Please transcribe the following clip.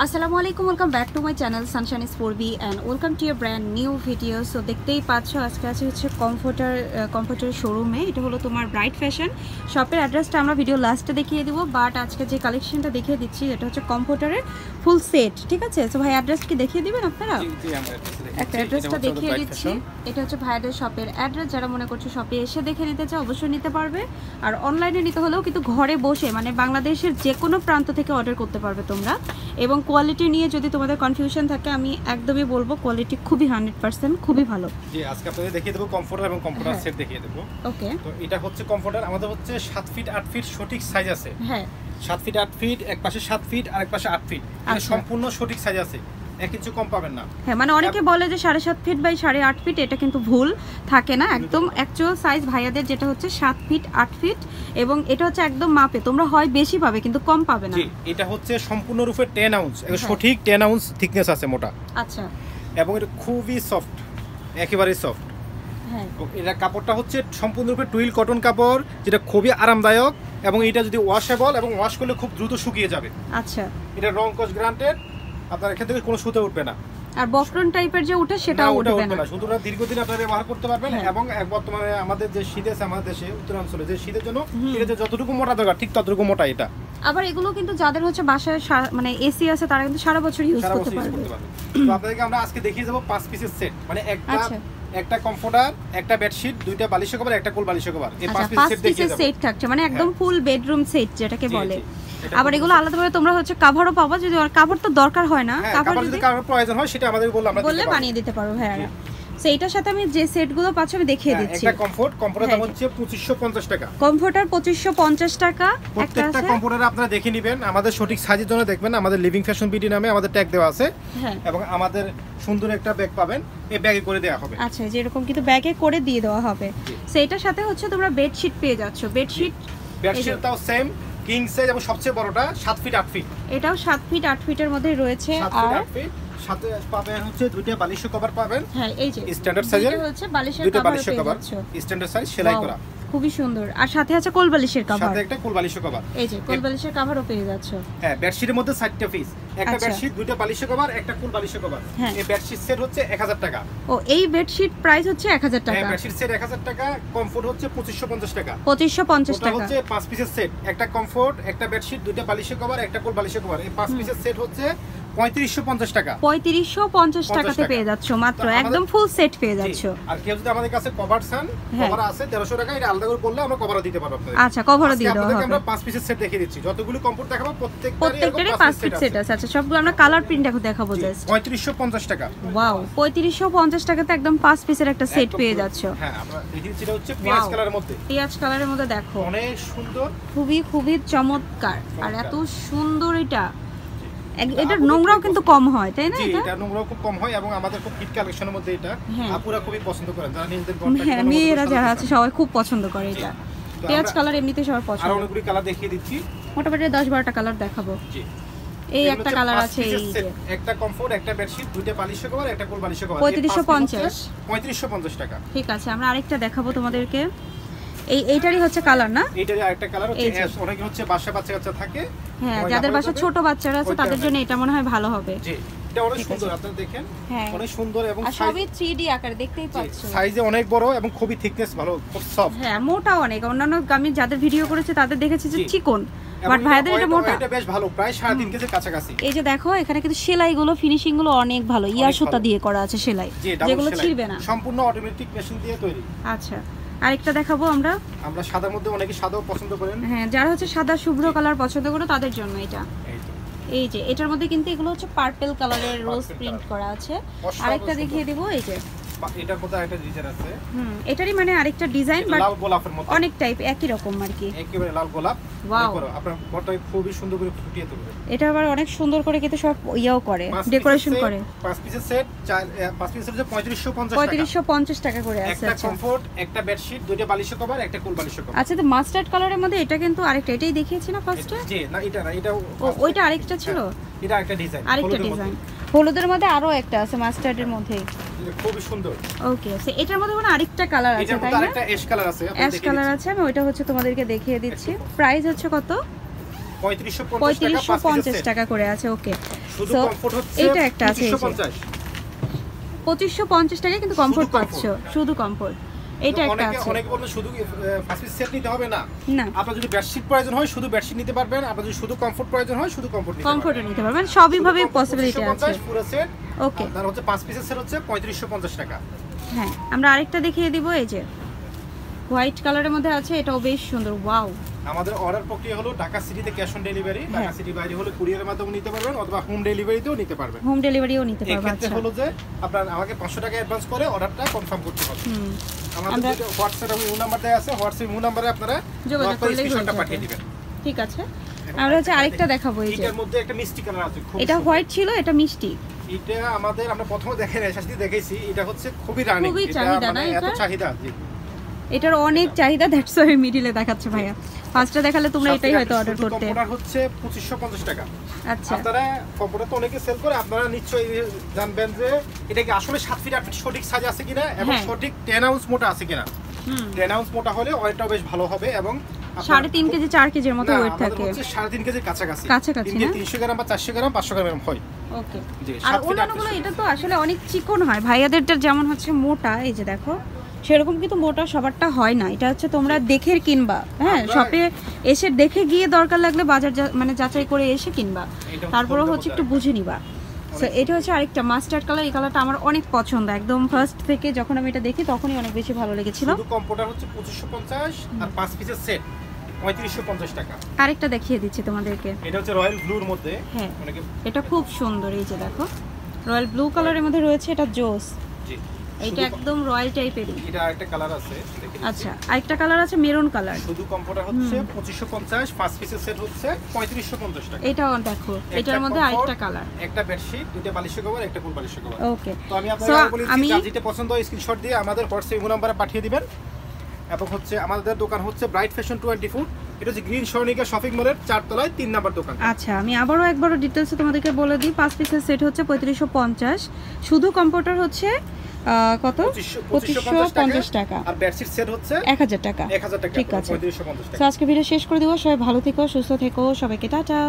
আসসালামু আলাইকুম welcome back to my channel Sunshine is four B and welcome to your brand new video so দেখতেই পাচ্ছ আজকে আছে হচ্ছে কমফোর্টার কমফোর্টারের শোরুমে এটা হলো তোমার ব্রাইট ফ্যাশন শপের অ্যাড্রেসটা আমরা ভিডিও লাস্টে দেখিয়ে দিব। বাট আজকে যে কালেকশনটা দেখিয়ে দিচ্ছি এটা হচ্ছে কমফোর্টারের ফুল সেট ঠিক আছে? সো ভাই অ্যাড্রেস কি দেখিয়ে দিবেন আপনারা? একটা অ্যাড্রেসটা দেখিয়ে দিচ্ছি। এটা হচ্ছে ভাইয়াদের শপের অ্যাড্রেস যারা মনে করছে শপে এসে দেখে নিতে চায় অবশ্যই নিতে পারবে। আর অনলাইনে নিতে হলেও কিন্তু ঘরে বসে মানে বাংলাদেশের যে কোনো প্রান্ত থেকে অর্ডার করতে পারবে তোমরা। এবং কোয়ালিটি নিয়ে যদি তোমাদের কনফিউশন থাকে আমি একদমই বলব কোয়ালিটি খুবই হান্ড্রেড পার্সেন্ট খুবই ভালো। জি আজকে আপনাদের দেখিয়ে দেবো কমফোর্টার এবং কমফোর্টার হ্যাঁ। সেট দেখিয়ে দেবো। ওকে। তো এটা হচ্ছে কমফোর্টার আমাদের হচ্ছে সাত ফিট আট ফিট সঠিক সাইজ আছে। হ্যাঁ। সাত ফিট আট ফিট এক পাশে সাত ফিট আর এক পাশে আট ফিট মানে আচ্ছা। সম্পূর্ণ সঠিক সাইজ আছে। ইঞ্চি কম পাবেন না। হ্যাঁ মানে অনেকে বলে যে সাড়ে সাত ফিট বাই সাড়ে আট ফিট এটা কিন্তু ভুল থাকে না। একদম অ্যাকচুয়াল সাইজ ভাইয়াদের যেটা হচ্ছে সাত ফিট আট ফিট এবং এটা হচ্ছে একদম মাপে। তোমরা হয় বেশি পাবে কিন্তু কম পাবে না। এটা হচ্ছে সম্পূর্ণরূপে টেন আউন্স হ্যাঁ। সঠিক টেন আউন্স থিকনেস আছে মোটা। আচ্ছা। এবং এটা খুবই সফট একেবারেই সফট হ্যাঁ। এটা কাপড়টা হচ্ছে সম্পূর্ণরূপে টুইল কটন কাপড় যেটা খুবই আরামদায়ক এবং এটা যদি ওয়াশেবল এবং ওয়াশ করলে খুব দ্রুত শুকিয়ে যাবে। আচ্ছা। এটা রং কস গ্রান্টেড আপনার এখান থেকে কোনো সুতো উঠবে না। আর বফরন টাইপের যে উঠে ওটা উঠবে না। শুধুটা দীর্ঘদিন আপনারা ব্যবহার করতে পারবেন হ্যাঁ। এবং এক বর্তমানে আমাদের যে শীত আছে আমাদের দেশে উত্তরাঞ্চলে যে শীতের জন্য এটা যে যতটুকু মোটা দরকার ঠিক ততটুকু মোটা এটা। আবার এগুলো কিন্তু যাদের হচ্ছে বাসায় মানে এসি আছে তারা কিন্তু সারা বছর ইউজ করতে পারবে। তো আপনাদেরকে আমরা আজকে দেখিয়ে দেবো পাঁচ পিসের সেট মানে একটা আচ্ছা। একটা কমফোর্টার একটা বেডশিট দুইটা বালিশের কভার একটা কোল বালিশের কভার এই পাঁচ আচ্ছা সেট দেখিয়ে পিসের সেট থাকছে মানে একদম। ফুল বেডরুম সেট যেটাকে বলে। আবার এগুলো আলাদাভাবে তোমরা হচ্ছে কাভারও পাবা যদি কাভার তো দরকার হয় না হ্যাঁ কাভার যদি যদি কারোর প্রয়োজন হয় সেটা আমাদের বললে আমরা বললে বানিয়ে দিতে পারো হ্যাঁ। সো এইটার সাথে আমি যে সেটগুলো পাচ্ছ আমি দেখিয়ে হ্যাঁ, দিচ্ছি। একটা কমফোর্ট কমফোর্টের দাম হ্যাঁ। হচ্ছে পঁচিশশো পঞ্চাশ টাকা। কমফোর্টার পঁচিশশো পঞ্চাশ টাকা একটা প্রত্যেকটা আছে। কম্পিউটারে আপনারা দেখে নেবেন আমাদের সঠিক সাইজের জন্য দেখবেন আমাদের লিভিং ফ্যাশন বিডি নামে আমাদের ট্যাগ দেওয়া আছে। হ্যাঁ। এবং আমাদের সুন্দর একটা ব্যাগ পাবেন এই ব্যাগে করে দেওয়া হবে। আচ্ছা যেরকম কিন্তু ব্যাগে করে দিয়ে দেওয়া হবে। সো এটার সাথে হচ্ছে তোমরা বেডশিট পেয়ে যাচ্ছ। বেডশিট বেডশিট তাও সেম কিং সাইজ এবং সবচেয়ে বড়টা 7 ফিট 8 ফিট এটাও 7 ফিট 8 ফিটের মধ্যে রয়েছে আর ফিট সাথে পাবেন হচ্ছে দুইটা বালিশের কভার পাবেন। হ্যাঁ এই যে স্ট্যান্ডার্ড সাইজের হচ্ছে বালিশের দুইটা কভার বালিশের কভার স্ট্যান্ডার্ড সাইজ সেলাই করা। খুবই সুন্দর। আর সাথে আছে কোল বালিশের কভার সাথে একটা কোল বালিশের কভার এই যে কোল বালিশের কভারও পেয়ে যাচ্ছে। হ্যাঁ বেডশিটের মধ্যে চারটা পিস একটা। বেডশিট দুইটা বালিশের কভার একটা কোল বালিশের কভার হ্যাঁ। এই বেডশিট সেট হচ্ছে এক হাজার টাকা। ও এই বেডশিট প্রাইস হচ্ছে এক হাজার হ্যাঁ বেডশিট সেট এক হাজার টাকা কমফোর্ট হচ্ছে পঁচিশশো পঞ্চাশ টাকা। পঁচিশশো পঞ্চাশ ওটা টাকা। হচ্ছে পাঁচ পিসের সেট একটা কমফোর্ট একটা বেডশিট কভার একটা কভার এই পাঁচ পিসের সেট হচ্ছে পঁয়ত্রিশশো পঞ্চাশ টাকা। পঁয়ত্রিশশো পঞ্চাশ 50 টাকাতে পেয়ে যাচ্ছ মাত্র একদম ফুল সেট পেয়ে। আর কেউ যদি আমাদের কাছে কভার চান হ্যাঁ। কভার আছে টাকা এটা আলাদা করে বললে আমরা কভারও দিতে পারব আপনাদের। আচ্ছা কভারও দিয়ে আমরা পাঁচ পিসের সেট দেখিয়ে দিচ্ছি। যতগুলো কমফোর্ট দেখাবো প্রত্যেকটারই প্রত্যেকটারই পাঁচ সেট আছে। আচ্ছা সবগুলো আমরা কালার প্রিন্ট এখন দেখাবো জাস্ট পঁয়ত্রিশশো পঞ্চাশ টাকা। ওয়াও পঁয়ত্রিশশো পঞ্চাশ টাকাতে একদম পাঁচ পিসের একটা সেট পেয়ে যাচ্ছ। হ্যাঁ আমরা এটা হচ্ছে পেঁয়াজ কালারের মধ্যে। পেঁয়াজ কালারের মধ্যে দেখো। অনেক সুন্দর। খুবই খুবই চমৎকার। আর এত সুন্দর এটা। এটা এটার নোংরাও কিন্তু কম হয় তাই না এটা? এটা নোংরা খুব কম হয় এবং আমাদের খুব হিট কালেকশনের মধ্যে এটা। হ্যাঁ। আপুরা খুবই পছন্দ করেন যারা নিজেদের হ্যাঁ মেয়েরা যারা আছে সবাই খুব পছন্দ করে এটা। পেঁয়াজ কালার এমনিতে সবার আরও পছন্দ। অনেকগুলি কালার দেখিয়ে দিচ্ছি। মোটামুটি দশ বারোটা কালার দেখাবো। জি। এই একটা কালার আছে এই একটা কমফোর্ট একটা বেডশিট দুইটা বালিশের কভার একটা কোল বালিশের কভার 3550 পঁয়ত্রিশশো পঞ্চাশ। টাকা। ঠিক আছে আমরা আরেকটা দেখাবো তোমাদেরকে। এই এইটারই হচ্ছে কালার না? এইটারই আরেকটা কালার হচ্ছে অনেকে হচ্ছে বাসা বাচ্চা কাচ্চা থাকে। হ্যাঁ যাদের বাসা ছোট বাচ্চারা আছে তাদের জন্য এটা মনে হয় ভালো হবে। জি এটা অনেক সুন্দর আপনারা দেখেন। হ্যাঁ। অনেক সুন্দর এবং সবই থ্রি আকার দেখতেই সাইজে অনেক বড় এবং খুবই থিকনেস ভালো খুব সফট হ্যাঁ মোটা অনেক। অন্যান্য আমি যাদের ভিডিও করেছে তাদের দেখেছি যে চিকন। বাট ভাইয়াদের এটা মোটা। এটা বেশ ভালো প্রায় সাড়ে তিন কেজির কাছাকাছি। এই যে দেখো এখানে কিন্তু সেলাইগুলো ফিনিশিংগুলো অনেক ভালো। ইয়ার সুতা দিয়ে করা আছে সেলাই। যেগুলো সেলাই। ছিড়বে না। সম্পূর্ণ অটোমেটিক মেশিন দিয়ে তৈরি। আচ্ছা আরেকটা দেখাবো আমরা। আমরা সাদার মধ্যে অনেকে সাদাও পছন্দ করেন। হ্যাঁ যারা হচ্ছে সাদা শুভ্র কালার পছন্দ করে তাদের জন্য এটা। এই যে এটার মধ্যে কিন্তু এগুলো হচ্ছে পার্পল কালারের রোজ প্রিন্ট করা আছে। আরেকটা দেখিয়ে দিব এই যে। এটার মধ্যে আরেকটা ডিজাইন আছে। হুম এটারই মানে আরেকটা ডিজাইন বাট লাল গোলাপের মতো। অনেক টাইপ একই রকম আর কি। একেবারে লাল গোলাপ। আপনার ঘরটাকে খুবই সুন্দর করে ফুটিয়ে তুলবে। এটা আবার অনেক সুন্দর করে কিন্তু সব ইয়াও করে ডেকোরেশন করে। পাঁচ পিসের সেট পাঁচ পিসের পঁয়ত্রিশশো পঞ্চাশ টাকা। পঁয়ত্রিশশো পঞ্চাশ টাকা করে আছে একটা আচ্ছা। কমফোর্ট একটা বেডশিট দুইটা বালিশের কভার একটা কোল বালিশের কভার আচ্ছা তো মাস্টার্ড কালারের মধ্যে এটা কিন্তু আরেকটা এটাই দেখিয়েছি না ফার্স্টে জি না এটা না এটা ওইটা আরেকটা ছিল? এটা একটা ডিজাইন আরেকটা ডিজাইন হলুদের মধ্যে আরও একটা আছে মাস্টার্ডের মধ্যে। খুবই সুন্দর। ওকে সো এটার মধ্যে মানে আরেকটা কালার আছে তাই না? আরেকটা অ্যাশ কালার আছে অ্যাশ কালার আছে আমি ওইটা হচ্ছে তোমাদেরকে দেখিয়ে দিচ্ছি। প্রাইস হচ্ছে কত? পঁয়ত্রিশশো পঁয়ত্রিশশো পঞ্চাশ টাকা করে আছে ওকে। শুধু কমফোর্ট হচ্ছে এটা একটা আছে 2550 2550 পঁচিশশো পঞ্চাশ। টাকায় কিন্তু কমফোর্ট পাচ্ছ শুধু কমফোর্ট এটা একটা আছে। অনেকে বলবে শুধু ফার্স্ট সেট নিতে হবে? না। না। আপনার যদি বেডশিট প্রয়োজন হয় শুধু বেডশিট নিতে পারবেন। আপনার যদি শুধু কমফোর্ট প্রয়োজন হয় শুধু কমফোর্ট নিতে কমফোর্ট নিতে পারবেন। সবই ভাবে পসিবিলিটি আছে। পুরো সেট ওকে তার হচ্ছে পাঁচ পিসের সেট হচ্ছে পঁয়ত্রিশশো পঞ্চাশ টাকা। হ্যাঁ আমরা আরেকটা দেখিয়ে দিব এই যে। হোয়াইট কালারের মধ্যে আছে এটাও বেশ সুন্দর। ওয়াও আমাদের অর্ডার প্রক্রিয়া হলো ঢাকা সিটিতে cash on delivery. Dhaka city বাইরে হলে কুরিয়ারের মাধ্যমে নিতে পারবেন অথবা হোম ডেলিভারিতেও নিতে পারবেন। হোম ডেলিভারিও নিতে পারব এক্ষেত্রে আচ্ছা। হলো যে আপনার আমাকে পাঁচশো টাকা অ্যাডভান্স করে অর্ডারটা কনফার্ম করতে হবে। আমাদের হোয়াটসঅ্যাপ এবং ইউ নাম্বার দেওয়া আছে হোয়াটসঅ্যাপ ইউ নাম্বারে আপনারা যোগাযোগ করলেই হয়ে স্ক্রিনশটটা পাঠিয়ে দিবেন। ঠিক আছে। আমরা হচ্ছে আরেকটা দেখাবো এই যে। এটার মধ্যে একটা মিষ্টি কালার আছে খুব এটা হোয়াইট ছিল এটা মিষ্টি। এটা আমাদের আমরা প্রথমে দেখে শাস্তি দেখেছি এটা হচ্ছে খুবই রানিং এটা চাহিদা মানে না এত এটা? চাহিদা জি। এটার অনেক চাহিদা দ্যাটস ওয়াই মিডিলে দেখাচ্ছে ভাইয়া। ফার্স্টটা দেখালে তোমরা এটাই হয়তো অর্ডার করতে। কম্পিউটার হচ্ছে পঁচিশশো পঞ্চাশ টাকা। আচ্ছা। আপনারা কম্পিউটার তো অনেকে সেল করে আপনারা নিশ্চয়ই জানবেন যে এটা কি আসলে সাত ফিট আট ফিট সঠিক সাইজ আছে কিনা এবং হ্যাঁ। সঠিক টেন আউন্স মোটা আছে কিনা। হুম। টেন আউন্স মোটা হলে ওয়েটটাও বেশ ভালো হবে এবং সাড়ে তিন কেজি চার কেজির মতো ওয়েট থাকে। সাড়ে তিন কেজির কাছাকাছি। কাছাকাছি, তিন তিনশো গ্রাম বা চারশো গ্রাম পাঁচশো গ্রাম হয়। ওকে আর সাত feet অন্যান্যগুলো এটা তো আসলে অনেক চিকন হয়। ভাইয়াদেরটা যেমন হচ্ছে মোটা এই যে দেখো সেরকম কিন্তু মোটা সবারটা হয় না। এটা হচ্ছে তোমরা দেখে কিনবা। হ্যাঁ শপে এসে দেখে গিয়ে দরকার লাগলে বাজার মানে যাচাই করে এসে কিনবা। তারপরে হচ্ছে একটু বুঝে নিবা। সো এটা হচ্ছে আরেকটা মাস্টার্ড কালার এই কালারটা আমার অনেক পছন্দ। একদম ফার্স্ট থেকে যখন আমি এটা দেখি তখনই অনেক বেশি ভালো লেগেছিল। শুধু কম্পিউটার হচ্ছে পঁচিশশো পঞ্চাশ আর পাঁচ পিসের সেট পঁয়ত্রিশশো পঞ্চাশ টাকা। আরেকটা দেখিয়ে দিচ্ছি তোমাদেরকে। এটা হচ্ছে রয়্যাল ব্লুর মধ্যে হ্যাঁ এটা খুব সুন্দর এই যে দেখো। রয়্যাল ব্লু কালারের মধ্যে রয়েছে এটা জোস। এটা একদম রয়্যাল টাইপেরই। এটা আরেকটা কালার আছে আচ্ছা আরেকটা কালার আছে মেরুন কালার। শুধু কম্পিউটার হচ্ছে পঁচিশশো পঞ্চাশ পাঁচ পিসের সেট হচ্ছে পঁয়ত্রিশশো পঞ্চাশ টাকা। এটাও দেখো এটার মধ্যে আরেকটা কালার। একটা বেডশিট দুইটা বালিশের কভার একটা কোন বালিশের কভার ওকে তো আমি আপনাকে বলি আমি যেটা পছন্দ হয় স্ক্রিনশট দিয়ে আমাদের হোয়াটসঅ্যাপ ইমো নাম্বারে পাঠিয়ে দিবেন। এবং হচ্ছে আমাদের দোকান হচ্ছে ব্রাইট ফ্যাশন টোয়েন্টি ফোর এটা হচ্ছে গ্রিন শপিং মলের চারতলায় তিন নাম্বার দোকান। আচ্ছা আমি আবারও একবারও ডিটেলসে তোমাদেরকে বলে দিই। পাঁচ পিসের সেট হচ্ছে পঁয়ত্রিশশো পঞ্চাশ। শুধু কম্পিউটার হচ্ছে কত? পঁচিশশো পঞ্চাশ টাকা আর বেডশিট সেট হচ্ছে এক হাজার টাকা। এক হাজার টাকা ঠিক আছে। আজকে ভিডিও শেষ করে দেবো। সবাই ভালো থেকো সুস্থ থেকো। সবাইকে টাটা।